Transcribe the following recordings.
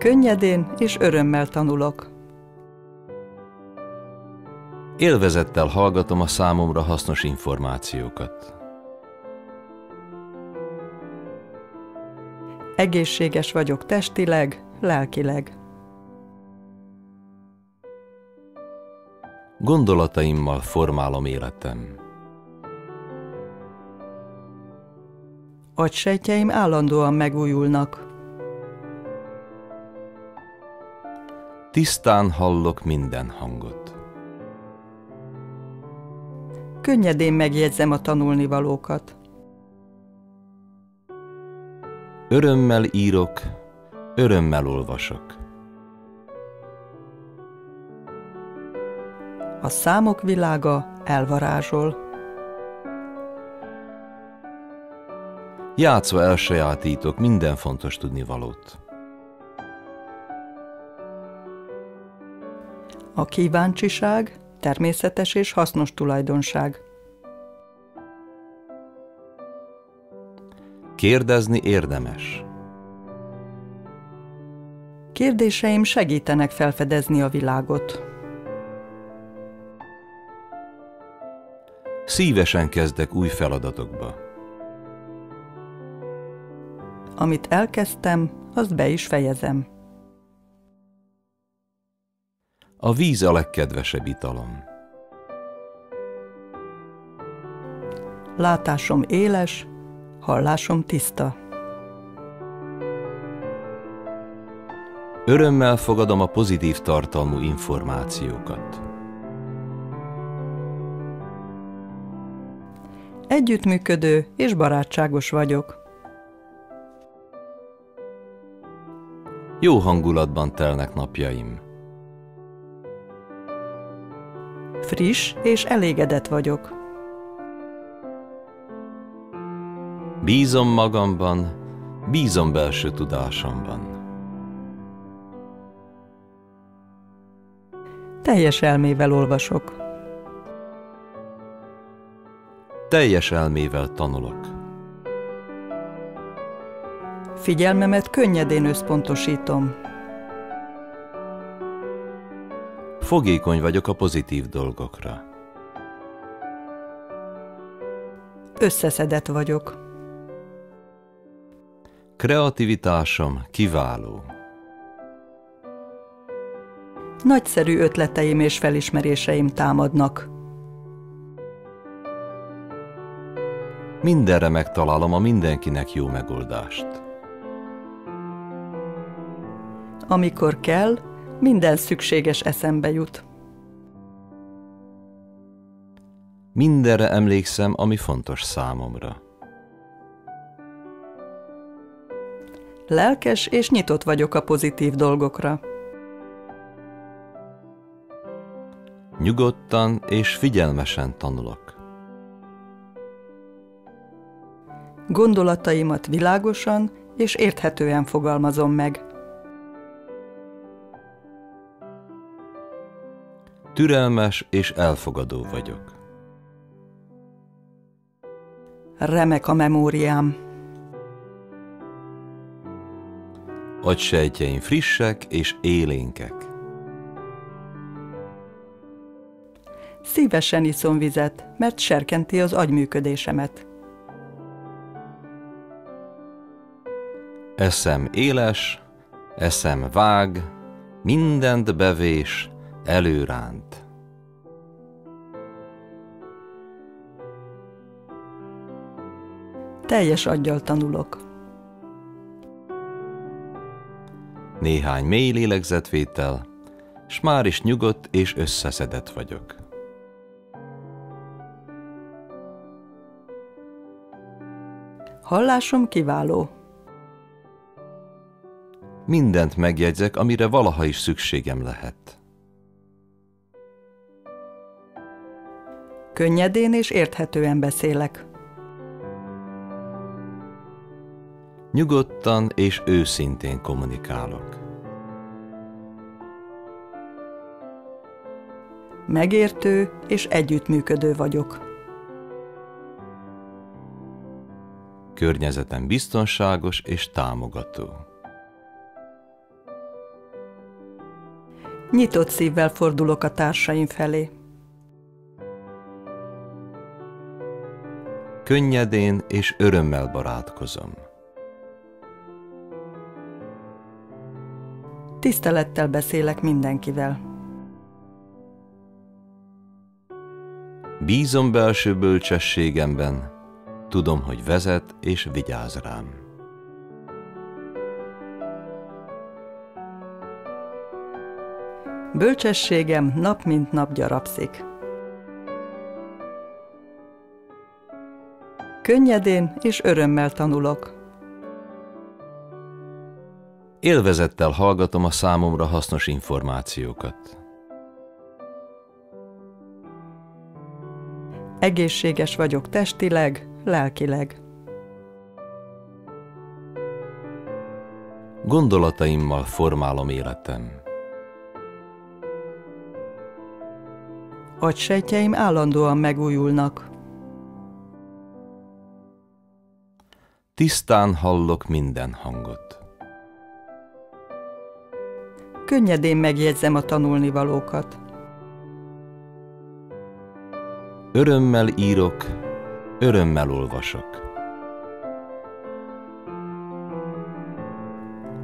Könnyedén és örömmel tanulok. Élvezettel hallgatom a számomra hasznos információkat. Egészséges vagyok testileg, lelkileg. Gondolataimmal formálom életem. Agysejtjeim állandóan megújulnak. Tisztán hallok minden hangot. Könnyedén megjegyzem a tanulnivalókat. Örömmel írok, örömmel olvasok. A számok világa elvarázsol. Játszva elsajátítok minden fontos tudnivalót. A kíváncsiság természetes és hasznos tulajdonság. Kérdezni érdemes. Kérdéseim segítenek felfedezni a világot. Szívesen kezdek új feladatokba. Amit elkezdtem, azt be is fejezem. A víz a legkedvesebb italom. Látásom éles, hallásom tiszta. Örömmel fogadom a pozitív tartalmú információkat. Együttműködő és barátságos vagyok. Jó hangulatban telnek napjaim. Friss és elégedett vagyok. Bízom magamban, bízom belső tudásomban. Teljes elmével olvasok. Teljes elmével tanulok. Figyelmemet könnyedén összpontosítom. Fogékony vagyok a pozitív dolgokra. Összeszedett vagyok. Kreativitásom kiváló. Nagyszerű ötleteim és felismeréseim támadnak. Mindenre megtalálom a mindenkinek jó megoldást. Amikor kell, minden szükséges eszembe jut. Mindenre emlékszem, ami fontos számomra. Lelkes és nyitott vagyok a pozitív dolgokra. Nyugodtan és figyelmesen tanulok. Gondolataimat világosan és érthetően fogalmazom meg. Türelmes és elfogadó vagyok. Remek a memóriám. Agysejtjeim frissek és élénkek. Szívesen iszom vizet, mert serkenti az agyműködésemet. Eszem éles, eszem vág, mindent bevés, előránt. Teljes aggyal tanulok. Néhány mély lélegzetvétel, s már is nyugodt és összeszedett vagyok. Hallásom kiváló. Mindent megjegyzek, amire valaha is szükségem lehet. Könnyedén és érthetően beszélek. Nyugodtan és őszintén kommunikálok. Megértő és együttműködő vagyok. Környezetem biztonságos és támogató. Nyitott szívvel fordulok a társaim felé. Könnyedén és örömmel barátkozom. Tisztelettel beszélek mindenkivel. Bízom belső bölcsességemben, tudom, hogy vezet és vigyáz rám. Bölcsességem nap mint nap gyarapszik. Könnyedén és örömmel tanulok. Élvezettel hallgatom a számomra hasznos információkat. Egészséges vagyok testileg, lelkileg. Gondolataimmal formálom életem. Agysejtjeim állandóan megújulnak. Tisztán hallok minden hangot. Könnyedén megjegyzem a tanulnivalókat. Örömmel írok, örömmel olvasok.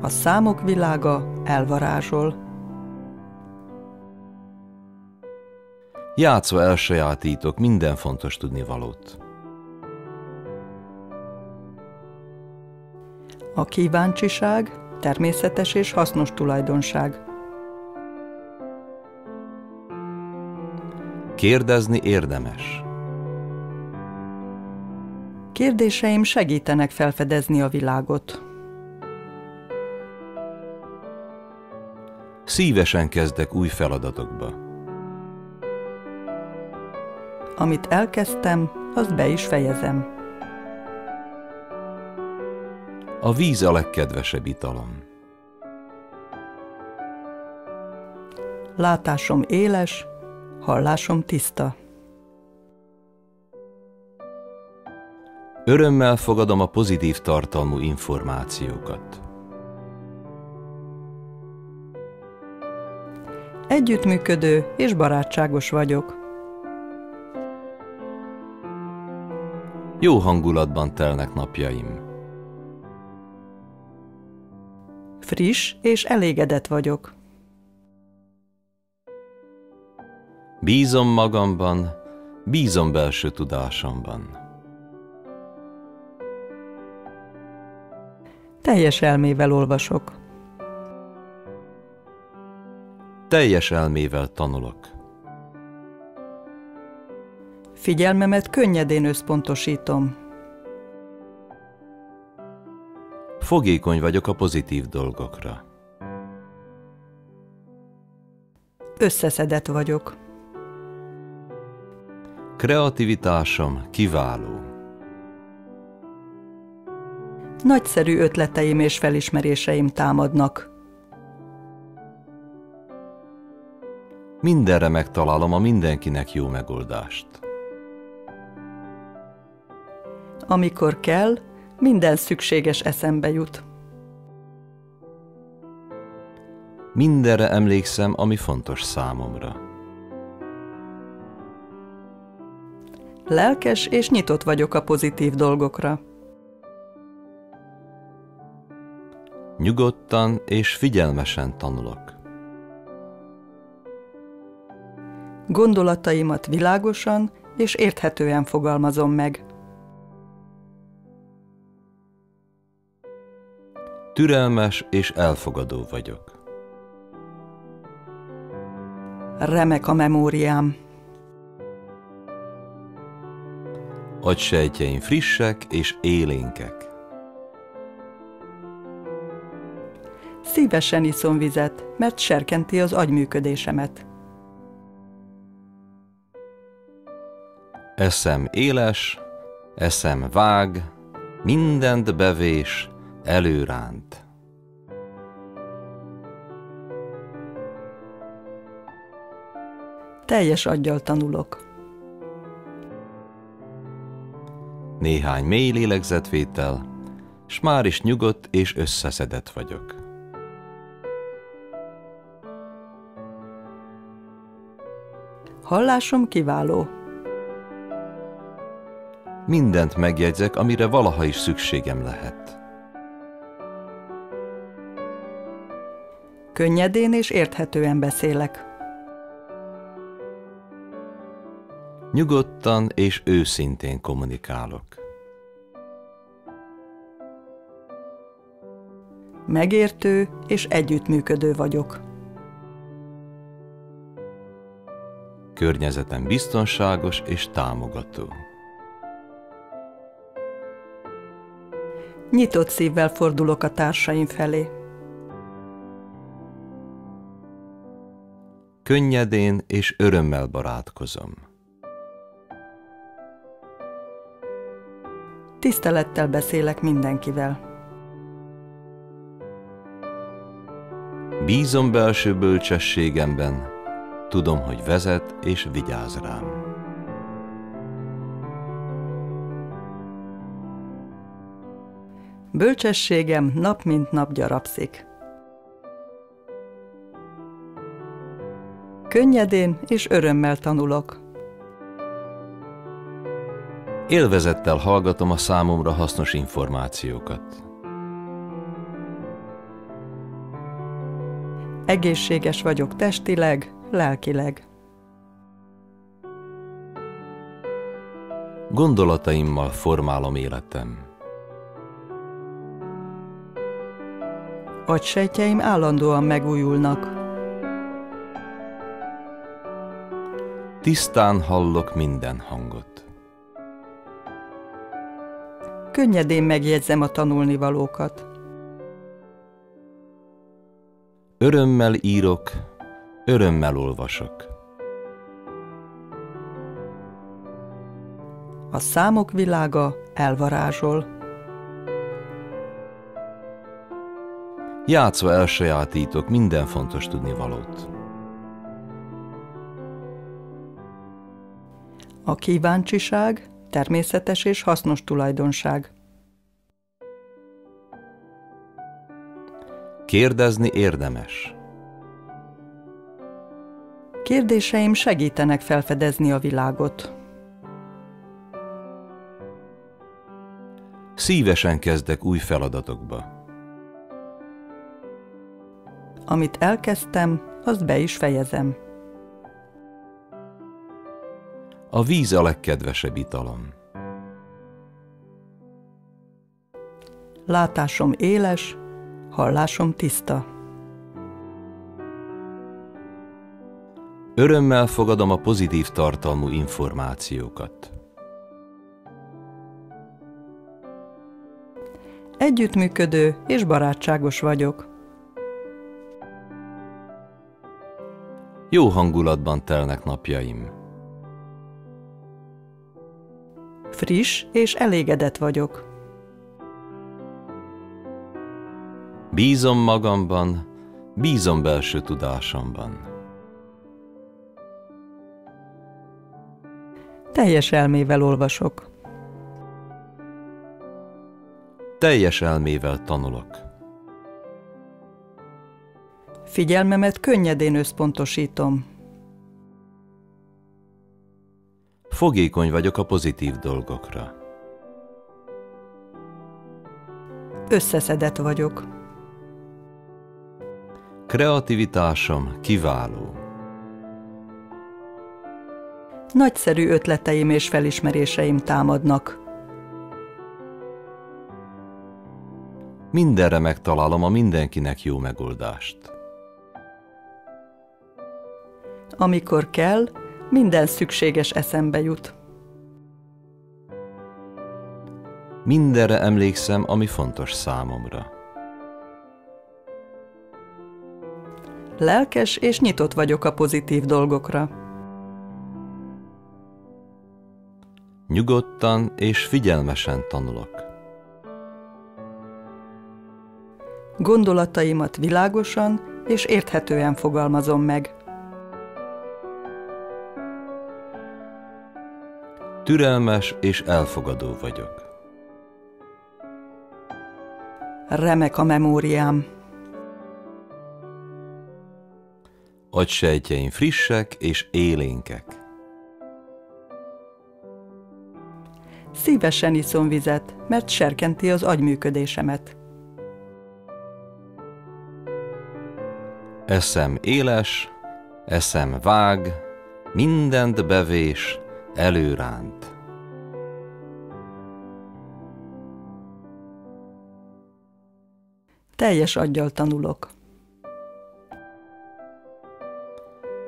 A számok világa elvarázsol. Játszva elsajátítok minden fontos tudnivalót. A kíváncsiság természetes és hasznos tulajdonság. Kérdezni érdemes. Kérdéseim segítenek felfedezni a világot. Szívesen kezdek új feladatokba. Amit elkezdtem, azt be is fejezem. A víz a legkedvesebb italom. Látásom éles, hallásom tiszta. Örömmel fogadom a pozitív tartalmú információkat. Együttműködő és barátságos vagyok. Jó hangulatban telnek napjaim. Friss és elégedett vagyok. Bízom magamban, bízom belső tudásomban. Teljes elmével olvasok. Teljes elmével tanulok. Figyelmemet könnyedén összpontosítom. Fogékony vagyok a pozitív dolgokra. Összeszedett vagyok. Kreativitásom kiváló. Nagyszerű ötleteim és felismeréseim támadnak. Mindenre megtalálom a mindenkinek jó megoldást. Amikor kell, minden szükséges eszembe jut. Mindenre emlékszem, ami fontos számomra. Lelkes és nyitott vagyok a pozitív dolgokra. Nyugodtan és figyelmesen tanulok. Gondolataimat világosan és érthetően fogalmazom meg. Türelmes és elfogadó vagyok. Remek a memóriám. Agysejtjeim frissek és élénkek. Szívesen iszom vizet, mert serkenti az agyműködésemet. Eszem éles, eszem vág, mindent bevés, előránt. Teljes aggyal tanulok. Néhány mély lélegzetvétel, s már is nyugodt és összeszedett vagyok. Hallásom kiváló. Mindent megjegyzek, amire valaha is szükségem lehet. Könnyedén és érthetően beszélek. Nyugodtan és őszintén kommunikálok. Megértő és együttműködő vagyok. Környezetem biztonságos és támogató. Nyitott szívvel fordulok a társaim felé. Könnyedén és örömmel barátkozom. Tisztelettel beszélek mindenkivel. Bízom belső bölcsességemben, tudom, hogy vezet és vigyáz rám. Bölcsességem nap mint nap gyarapszik. Könnyedén és örömmel tanulok. Élvezettel hallgatom a számomra hasznos információkat. Egészséges vagyok testileg, lelkileg. Gondolataimmal formálom életem. Agysejtjeim állandóan megújulnak. Tisztán hallok minden hangot. Könnyedén megjegyzem a tanulnivalókat. Örömmel írok, örömmel olvasok. A számok világa elvarázsol. Játszva elsajátítok minden fontos tudnivalót. A kíváncsiság természetes és hasznos tulajdonság. Kérdezni érdemes. Kérdéseim segítenek felfedezni a világot. Szívesen kezdek új feladatokba. Amit elkezdtem, azt be is fejezem. A víz a legkedvesebb italom. Látásom éles, hallásom tiszta. Örömmel fogadom a pozitív tartalmú információkat. Együttműködő és barátságos vagyok. Jó hangulatban telnek napjaim. Friss és elégedett vagyok. Bízom magamban, bízom belső tudásomban. Teljes elmével olvasok. Teljes elmével tanulok. Figyelmemet könnyedén összpontosítom. Fogékony vagyok a pozitív dolgokra. Összeszedett vagyok. Kreativitásom kiváló. Nagyszerű ötleteim és felismeréseim támadnak. Mindenre megtalálom a mindenkinek jó megoldást. Amikor kell, minden szükséges eszembe jut. Mindenre emlékszem, ami fontos számomra. Lelkes és nyitott vagyok a pozitív dolgokra. Nyugodtan és figyelmesen tanulok. Gondolataimat világosan és érthetően fogalmazom meg. Türelmes és elfogadó vagyok. Remek a memóriám. agysejtjeim frissek és élénkek. Szívesen iszom vizet, mert serkenti az agyműködésemet. Eszem éles, eszem vág, mindent bevés, előránt. Teljes aggyal tanulok.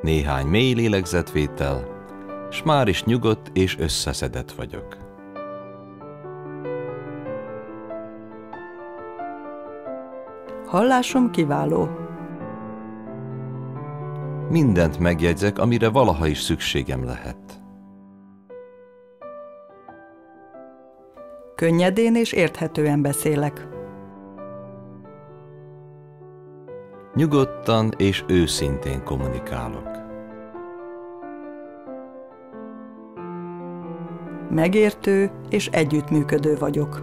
Néhány mély lélegzetvétel, s már is nyugodt és összeszedett vagyok. Hallásom kiváló. Mindent megjegyzek, amire valaha is szükségem lehet. Könnyedén és érthetően beszélek. Nyugodtan és őszintén kommunikálok. Megértő és együttműködő vagyok.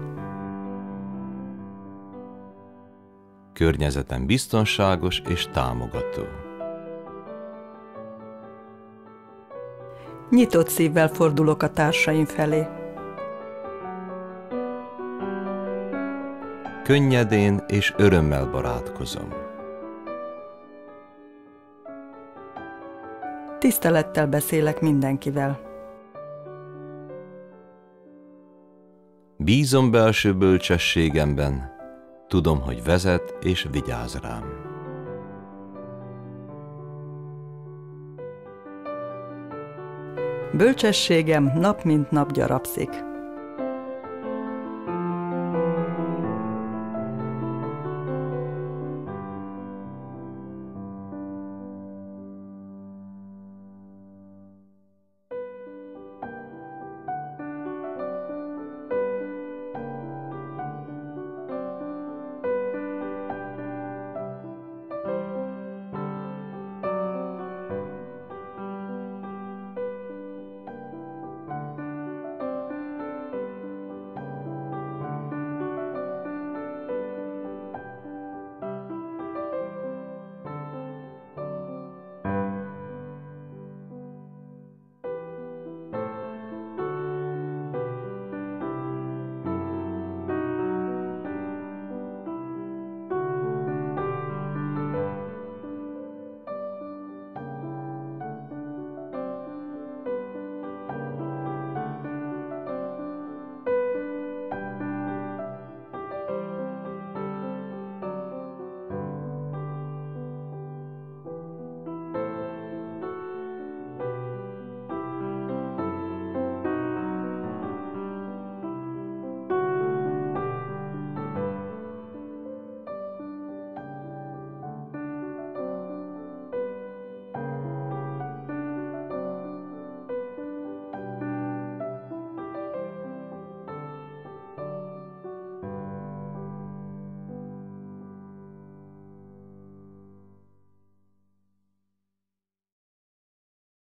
Környezetem biztonságos és támogató. Nyitott szívvel fordulok a társaim felé. Könnyedén és örömmel barátkozom. Tisztelettel beszélek mindenkivel. Bízom belső bölcsességemben, tudom, hogy vezet és vigyáz rám. Bölcsességem nap mint nap gyarapszik.